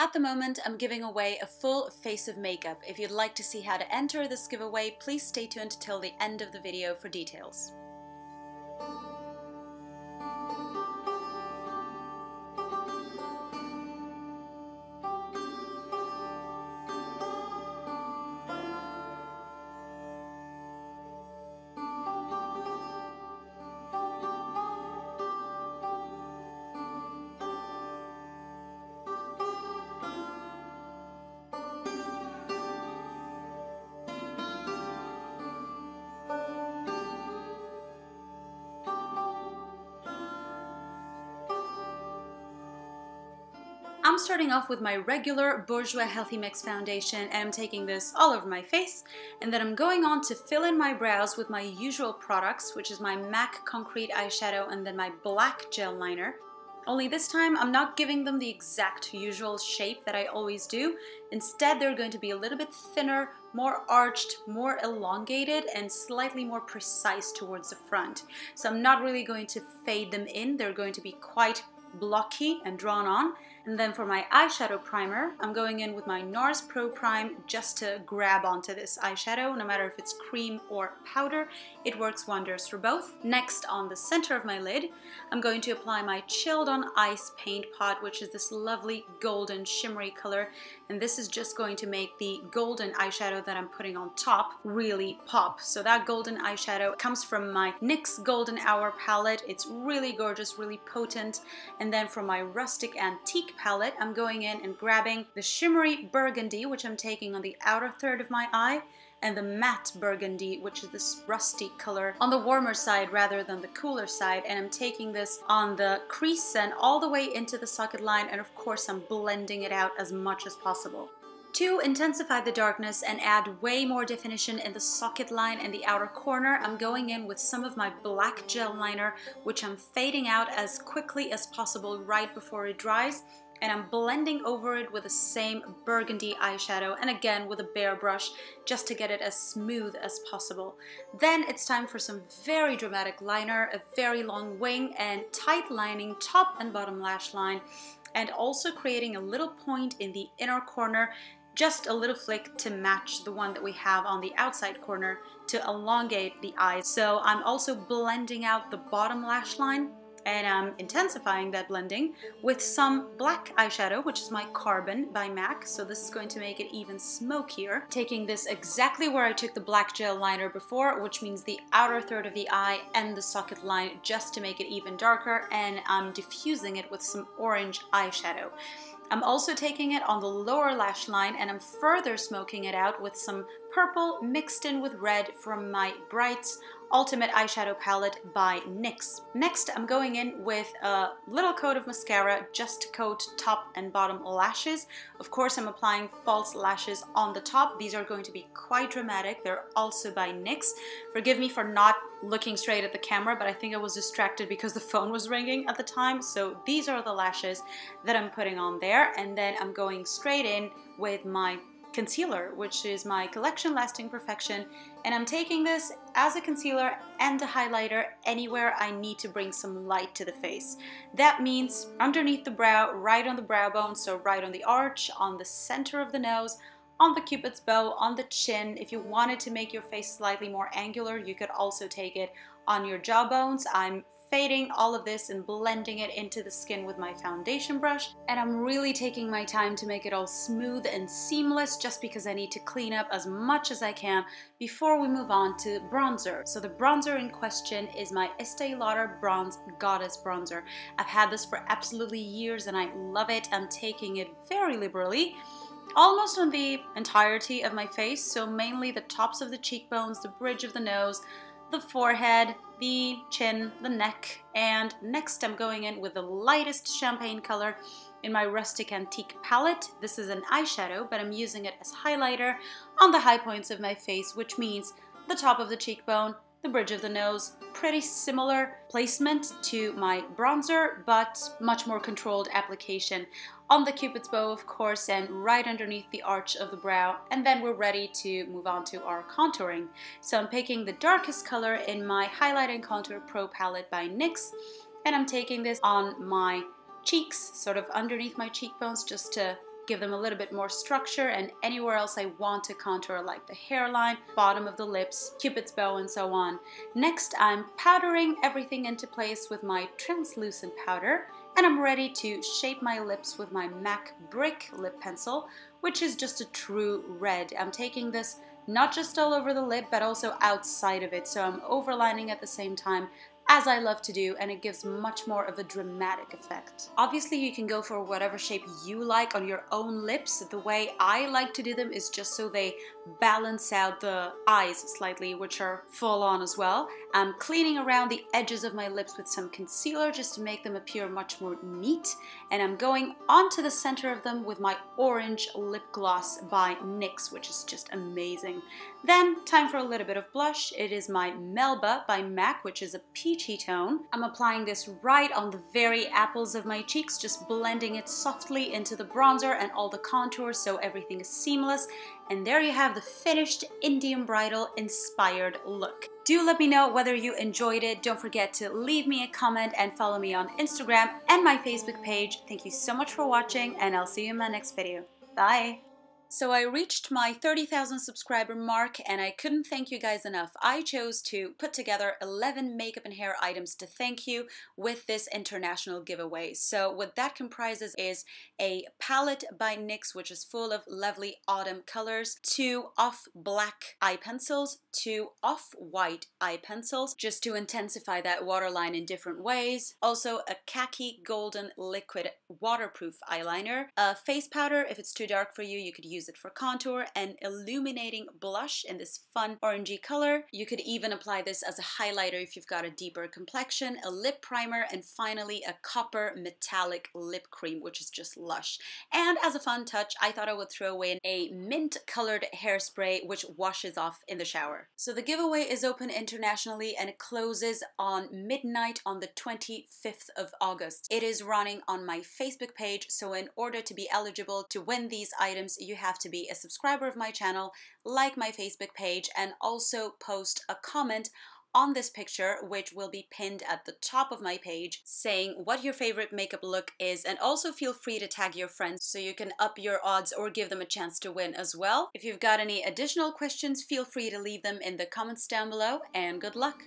At the moment, I'm giving away a full face of makeup. If you'd like to see how to enter this giveaway, please stay tuned till the end of the video for details. I'm starting off with my regular Bourjois Healthy Mix foundation and I'm taking this all over my face and then I'm going on to fill in my brows with my usual products which is my MAC Concrete eyeshadow and then my black gel liner. Only this time I'm not giving them the exact usual shape that I always do. Instead they're going to be a little bit thinner, more arched, more elongated and slightly more precise towards the front. So I'm not really going to fade them in, they're going to be quite blocky and drawn on and then for my eyeshadow primer, I'm going in with my NARS Pro Prime just to grab onto this eyeshadow, no matter if it's cream or powder, it works wonders for both. Next, on the center of my lid, I'm going to apply my Chilled on Ice paint pot, which is this lovely golden shimmery color, and this is just going to make the golden eyeshadow that I'm putting on top really pop. So that golden eyeshadow comes from my NYX Golden Hour palette. It's really gorgeous, really potent. And then from my Rustic Antique palette, I'm going in and grabbing the shimmery burgundy, which I'm taking on the outer third of my eye, and the matte burgundy, which is this rusty color on the warmer side rather than the cooler side. And I'm taking this on the crease and all the way into the socket line. And of course, I'm blending it out as much as possible. To intensify the darkness and add way more definition in the socket line and the outer corner, I'm going in with some of my black gel liner, which I'm fading out as quickly as possible right before it dries. And I'm blending over it with the same burgundy eyeshadow and again with a bare brush just to get it as smooth as possible. Then it's time for some very dramatic liner, a very long wing and tight lining top and bottom lash line and also creating a little point in the inner corner just a little flick to match the one that we have on the outside corner to elongate the eyes. So I'm also blending out the bottom lash line and I'm intensifying that blending with some black eyeshadow, which is my Carbon by MAC. So this is going to make it even smokier. Taking this exactly where I took the black gel liner before, which means the outer third of the eye and the socket line just to make it even darker. And I'm diffusing it with some orange eyeshadow. I'm also taking it on the lower lash line and I'm further smoking it out with some purple mixed in with red from my Brights Ultimate Eyeshadow Palette by NYX. Next, I'm going in with a little coat of mascara just to coat top and bottom lashes. Of course, I'm applying false lashes on the top. These are going to be quite dramatic. They're also by NYX. Forgive me for not looking straight at the camera, but I think I was distracted because the phone was ringing at the time. So these are the lashes that I'm putting on there. And then I'm going straight in with my concealer, which is my Collection Lasting Perfection. And I'm taking this as a concealer and a highlighter anywhere I need to bring some light to the face. That means underneath the brow, right on the brow bone, so right on the arch, on the center of the nose, on the cupid's bow, on the chin. If you wanted to make your face slightly more angular, you could also take it on your jawbones. I'm fading all of this and blending it into the skin with my foundation brush. And I'm really taking my time to make it all smooth and seamless just because I need to clean up as much as I can before we move on to bronzer. So the bronzer in question is my Estee Lauder Bronze Goddess Bronzer. I've had this for absolutely years and I love it. I'm taking it very liberally almost on the entirety of my face, so mainly the tops of the cheekbones, the bridge of the nose, the forehead, the chin, the neck, and next I'm going in with the lightest champagne color in my Rustic Antique palette. This is an eyeshadow, but I'm using it as highlighter on the high points of my face, which means the top of the cheekbone, the bridge of the nose, pretty similar placement to my bronzer, but much more controlled application on the cupid's bow, of course, and right underneath the arch of the brow. And then we're ready to move on to our contouring. So I'm picking the darkest color in my Highlight and Contour Pro palette by NYX, and I'm taking this on my cheeks, sort of underneath my cheekbones, just to give them a little bit more structure and anywhere else I want to contour like the hairline, bottom of the lips, cupid's bow and so on. Next I'm powdering everything into place with my translucent powder and I'm ready to shape my lips with my MAC Brick lip pencil, which is just a true red. I'm taking this not just all over the lip, but also outside of it. So I'm overlining at the same time as I love to do, and it gives much more of a dramatic effect. Obviously, you can go for whatever shape you like on your own lips. The way I like to do them is just so they balance out the eyes slightly, which are full on as well. I'm cleaning around the edges of my lips with some concealer just to make them appear much more neat. And I'm going onto the center of them with my orange lip gloss by NYX, which is just amazing. Then, time for a little bit of blush. It is my Melba by MAC, which is a peachy tone. I'm applying this right on the very apples of my cheeks, just blending it softly into the bronzer and all the contours so everything is seamless. And there you have the finished Indian Bridal inspired look. Do let me know whether you enjoyed it. Don't forget to leave me a comment and follow me on Instagram and my Facebook page. Thank you so much for watching and I'll see you in my next video. Bye! So I reached my 30,000 subscriber mark and I couldn't thank you guys enough. I chose to put together 11 makeup and hair items to thank you with this international giveaway. So what that comprises is a palette by NYX which is full of lovely autumn colors, two off black eye pencils, two off white eye pencils just to intensify that waterline in different ways. Also a khaki golden liquid waterproof eyeliner, a face powder if it's too dark for you you could use use it for contour and illuminating blush in this fun orangey color. You could even apply this as a highlighter if you've got a deeper complexion, a lip primer, and finally a copper metallic lip cream, which is just lush. And as a fun touch, I thought I would throw in a mint colored hairspray, which washes off in the shower. So the giveaway is open internationally and it closes on midnight on the 25th of August. It is running on my Facebook page, so in order to be eligible to win these items, you have have to be a subscriber of my channel, like my Facebook page, and also post a comment on this picture, which will be pinned at the top of my page, saying what your favorite makeup look is, and also feel free to tag your friends so you can up your odds or give them a chance to win as well. If you've got any additional questions, feel free to leave them in the comments down below, and good luck!